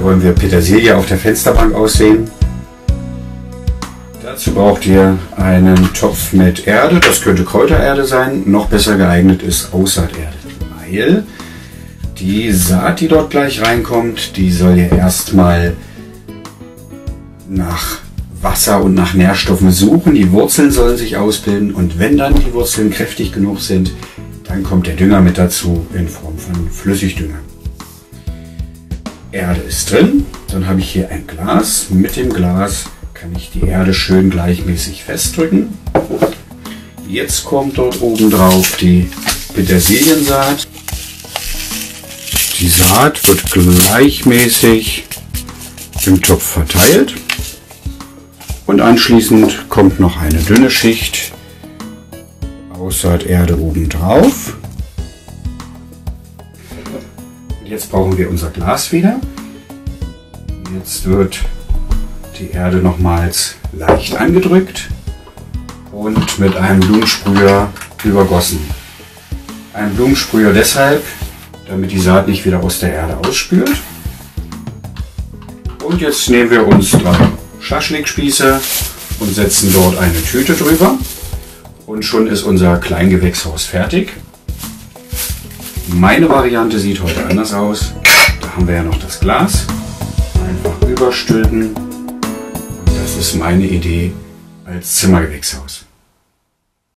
Wollen wir Petersilie auf der Fensterbank aussehen. Dazu braucht ihr einen Topf mit Erde, das könnte Kräutererde sein, noch besser geeignet ist Ausssaaterde, weil die Saat, die dort gleich reinkommt, die soll ja erstmal nach Wasser und nach Nährstoffen suchen. Die Wurzeln sollen sich ausbilden und wenn dann die Wurzeln kräftig genug sind, dann kommt der Dünger mit dazu in Form von Flüssigdünger. Erde ist drin, dann habe ich hier ein Glas. Mit dem Glas kann ich die Erde schön gleichmäßig festdrücken. Jetzt kommt dort oben drauf die Petersiliensaat. Die Saat wird gleichmäßig im Topf verteilt. Und anschließend kommt noch eine dünne Schicht Aussaaterde oben drauf. Jetzt brauchen wir unser Glas wieder. Jetzt wird die Erde nochmals leicht angedrückt und mit einem Blumensprüher übergossen. Ein Blumensprüher deshalb, damit die Saat nicht wieder aus der Erde ausspült. Und jetzt nehmen wir uns drei Schaschlikspieße und setzen dort eine Tüte drüber. Und schon ist unser Kleingewächshaus fertig. Meine Variante sieht heute anders aus. Da haben wir ja noch das Glas. Einfach überstülpen. Und das ist meine Idee als Zimmergewächshaus.